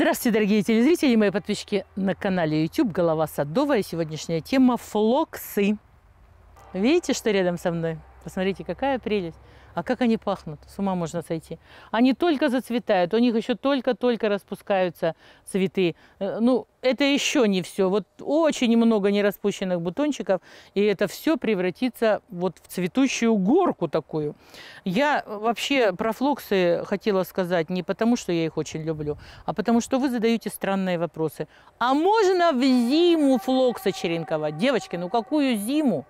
Здравствуйте, дорогие телезрители и мои подписчики на канале YouTube «Голова садовая». Сегодняшняя тема – флоксы. Видите, что рядом со мной? Посмотрите, какая прелесть. А как они пахнут, с ума можно сойти. Они только зацветают, у них еще только-только распускаются цветы. Э, ну, это еще не все. Вот очень много нераспущенных бутончиков, и это все превратится вот в цветущую горку такую. Я вообще про флоксы хотела сказать не потому, что я их очень люблю, а потому что вы задаете странные вопросы. А можно в зиму флоксы черенковать? Девочки, ну какую зиму?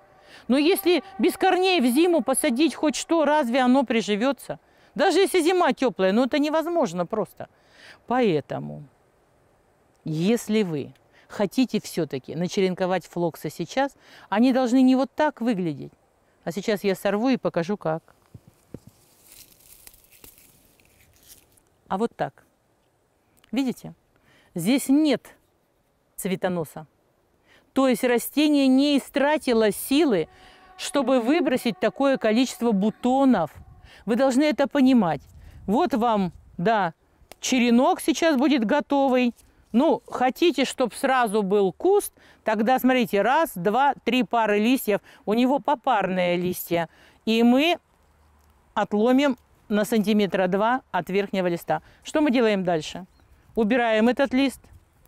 Но если без корней в зиму посадить хоть что, разве оно приживется? Даже если зима теплая, ну это невозможно просто. Поэтому, если вы хотите все-таки начеренковать флоксы сейчас, они должны не вот так выглядеть. А сейчас я сорву и покажу как. А вот так. Видите? Здесь нет цветоноса. То есть растение не истратило силы, чтобы выбросить такое количество бутонов. Вы должны это понимать. Вот вам, да, черенок сейчас будет готовый. Ну, хотите, чтобы сразу был куст, тогда смотрите, раз, два, три пары листьев. У него попарные листья. И мы отломим на сантиметра два от верхнего листа. Что мы делаем дальше? Убираем этот лист,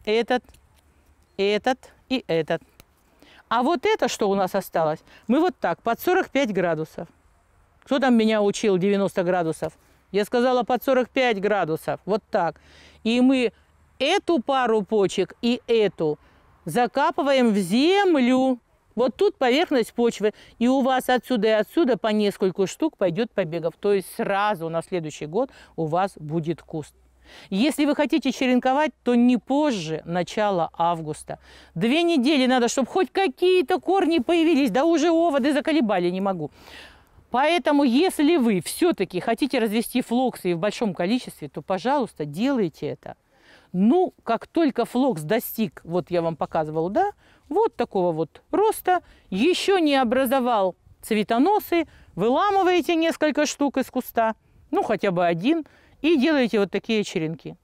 этот, этот и этот. А вот это, что у нас осталось, мы вот так, под 45 градусов. Кто там меня учил 90 градусов? Я сказала под 45 градусов, вот так. И мы эту пару почек и эту закапываем в землю. Вот тут поверхность почвы, и у вас отсюда и отсюда по нескольку штук пойдет побегов. То есть сразу на следующий год у вас будет куст. Если вы хотите черенковать, то не позже начала августа. Две недели надо, чтобы хоть какие-то корни появились. Да уже оводы заколебали, не могу. Поэтому, если вы все-таки хотите развести флоксы в большом количестве, то, пожалуйста, делайте это. Ну, как только флокс достиг, вот я вам показывал, да, вот такого вот роста, еще не образовал цветоносы, выламываете несколько штук из куста, ну, хотя бы один – и делаете вот такие черенки.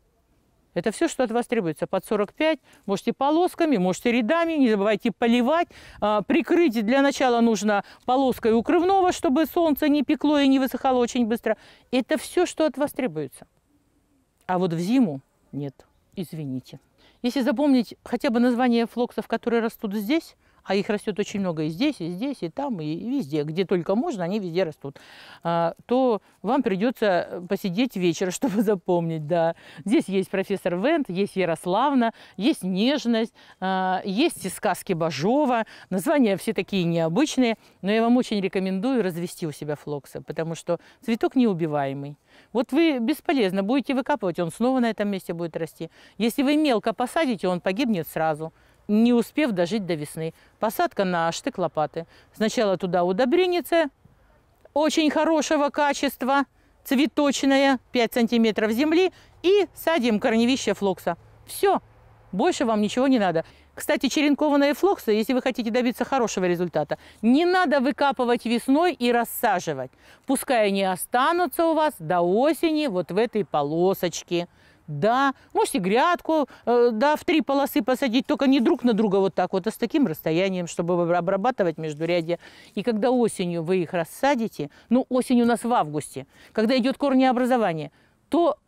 Это все, что от вас требуется. Под 45, можете полосками, можете рядами, не забывайте поливать. А, прикрыть для начала нужно полоской укрывного, чтобы солнце не пекло и не высыхало очень быстро. Это все, что от вас требуется. А вот в зиму нет, извините. Если запомнить хотя бы название флоксов, которые растут здесь, а их растет очень много и здесь, и здесь, и там, и везде, где только можно, они везде растут, а, то вам придется посидеть вечер, чтобы запомнить, да. Здесь есть профессор Вент, есть Ярославна, есть Нежность, а, есть сказки Бажова, названия все такие необычные, но я вам очень рекомендую развести у себя флокса, потому что цветок неубиваемый. Вот вы бесполезно будете выкапывать, он снова на этом месте будет расти. Если вы мелко посадите, он погибнет сразу не успев дожить до весны. Посадка на штык лопаты. Сначала туда удобреница очень хорошего качества, цветочная, 5 сантиметров земли, и садим корневище флокса. Все, больше вам ничего не надо. Кстати, черенкованные флоксы, если вы хотите добиться хорошего результата, не надо выкапывать весной и рассаживать. Пускай они останутся у вас до осени вот в этой полосочке. Да, можете грядку, э, да, в три полосы посадить, только не друг на друга вот так вот, а с таким расстоянием, чтобы обрабатывать междурядье. И когда осенью вы их рассадите, ну, осень у нас в августе, когда идет корнеобразование, то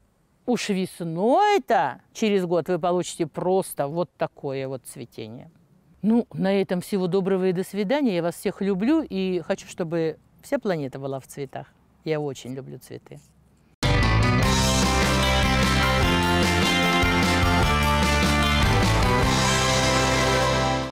уж весной-то через год вы получите просто вот такое вот цветение. Ну, на этом всего доброго и до свидания. Я вас всех люблю и хочу, чтобы вся планета была в цветах. Я очень люблю цветы.